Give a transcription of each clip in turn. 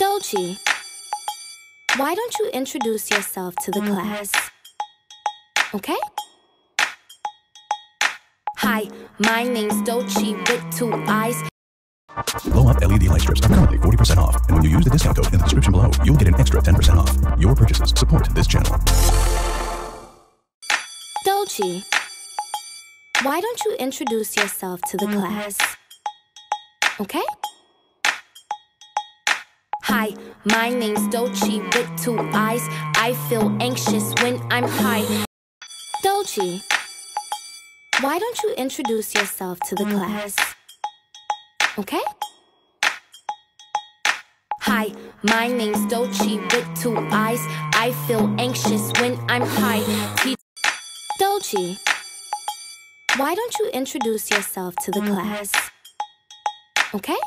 Doechii, why don't you introduce yourself to the mm-hmm. class? Okay? Hi, my name's Doechii with two eyes. Glow Up LED light strips are currently 40% off, and when you use the discount code in the description below, you'll get an extra 10% off. Your purchases support this channel. Doechii, why don't you introduce yourself to the mm-hmm. class? Okay? Hi, my name's Doechii with two eyes. I feel anxious when I'm high. Doechii, why don't you introduce yourself to the class? Okay? Hi, my name's Doechii with two eyes. I feel anxious when I'm high. Te- Doechii, why don't you introduce yourself to the mm-hmm. class? Okay?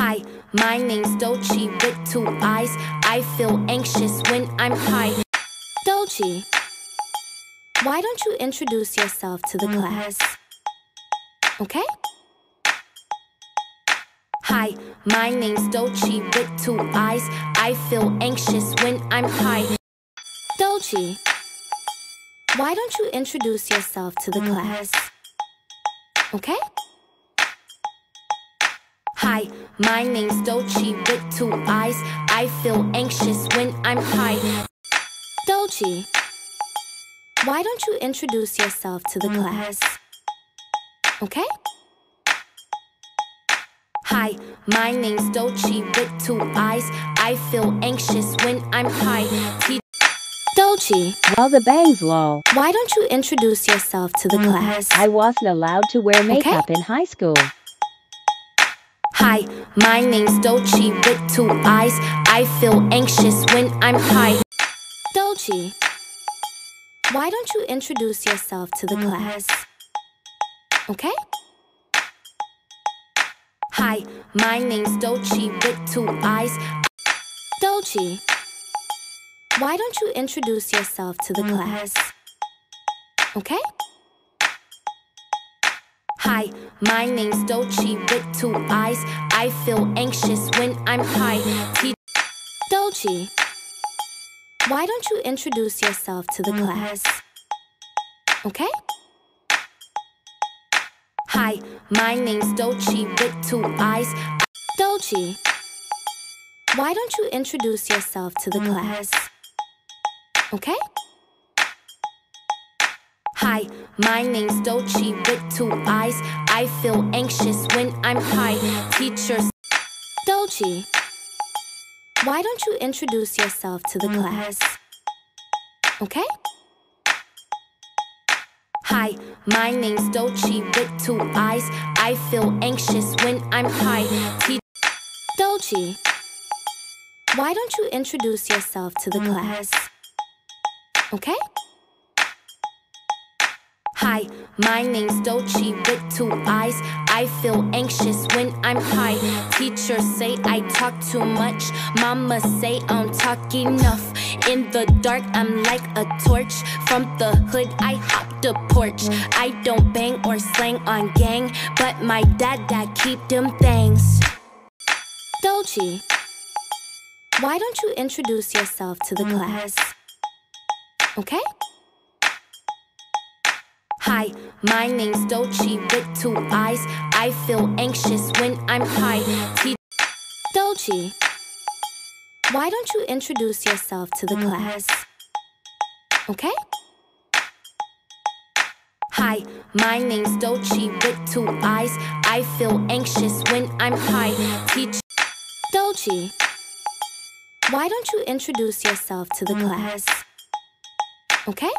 Hi, my name's Doechii with two eyes. I feel anxious when I'm high. Doechii, why don't you introduce yourself to the class? Okay? Hi, my name's Doechii with two eyes. I feel anxious when I'm high. Doechii, why don't you introduce yourself to the mm-hmm. class? Okay? Hi, my name's Doechii with two eyes. I feel anxious when I'm high. Doechii, why don't you introduce yourself to the class? Okay? Hi, my name's Doechii with two eyes. I feel anxious when I'm high. Doechii, While the bangs lol. why don't you introduce yourself to the mm-hmm. class? I wasn't allowed to wear makeup in high school. Hi, my name's Doechii with two eyes. I feel anxious when I'm high. Doechii, why don't you introduce yourself to the class? Okay? Hi, my name's Doechii with two eyes. Doechii, why don't you introduce yourself to the mm-hmm. class? Okay? Hi, my name's Doechii with two eyes. I feel anxious when I'm high. Doechii, why don't you introduce yourself to the mm-hmm. class? Okay? Hi, my name's Doechii with two eyes. Doechii, why don't you introduce yourself to the mm-hmm. class? Okay? Hi, my name's Doechii with two eyes. I feel anxious when I'm high. Teachers, Doechii, why don't you introduce yourself to the class? Okay? Hi, my name's Doechii with two eyes. I feel anxious when I'm high. Te- Doechii, why don't you introduce yourself to the mm-hmm. class? Okay? Hi, my name's Doechii with two eyes. I feel anxious when I'm high. Teachers say I talk too much. Mama say I don't talk enough. In the dark, I'm like a torch. From the hood, I hop the porch. I don't bang or slang on gang, but my dad dad keep them things. Doechii, why don't you introduce yourself to the mm-hmm. class? Okay? Hi, my name's Doechii with two eyes. I feel anxious when I'm high. Doechii, why don't you introduce yourself to the class? Okay? Hi, my name's Doechii with two eyes. I feel anxious when I'm high. Teach Doechii, why don't you introduce yourself to the class? Okay?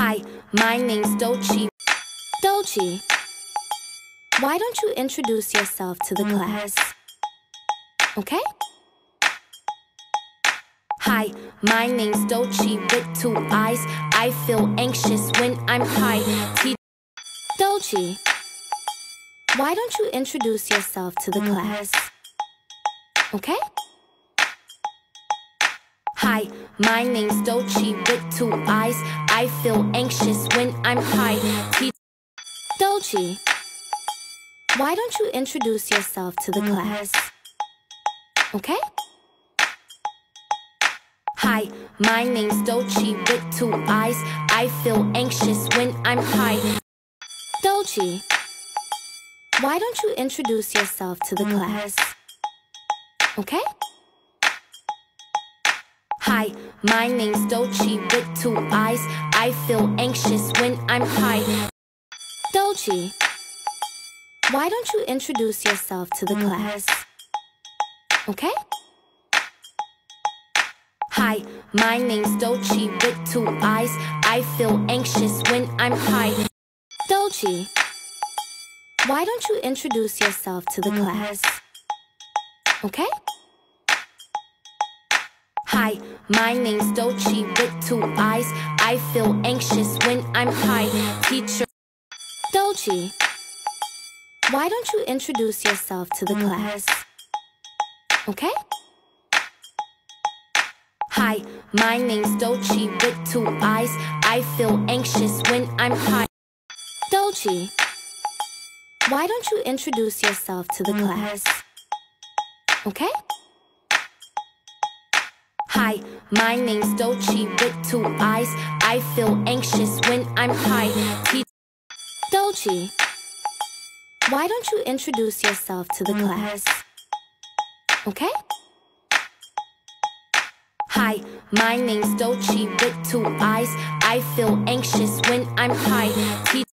Hi, my name's Doechii. Doechii, why don't you introduce yourself to the mm-hmm. class? Okay? Hi, my name's Doechii with two eyes. I feel anxious when I'm high. Te- Doechii, why don't you introduce yourself to the mm-hmm. class? Okay? Hi, my name's Doechii with two eyes. I feel anxious when I'm high. Doechii, Why don't you introduce yourself to the class? Okay? Hi, my name's Doechii with two eyes. I feel anxious when I'm high. Doechii, why don't you introduce yourself to the class? Okay? Hi, my name's Doechii with two eyes. I feel anxious when I'm high. Doechii, why don't you introduce yourself to the mm-hmm. class? Okay? Hi, my name's Doechii with two eyes. I feel anxious when I'm high. Doechii, why don't you introduce yourself to the mm-hmm. class? Okay? Hi, my name's Doechii with two eyes. I feel anxious when I'm high. Teacher, Doechii, why don't you introduce yourself to the mm-hmm. class? Okay? Hi, my name's Doechii with two eyes. I feel anxious when I'm high. Doechii, why don't you introduce yourself to the mm-hmm. class? Okay? Hi, my name's Doechii with two eyes. I feel anxious when I'm high. Doechii, why don't you introduce yourself to the mm-hmm. class? Okay? Hi, my name's Doechii with two eyes. I feel anxious when I'm high.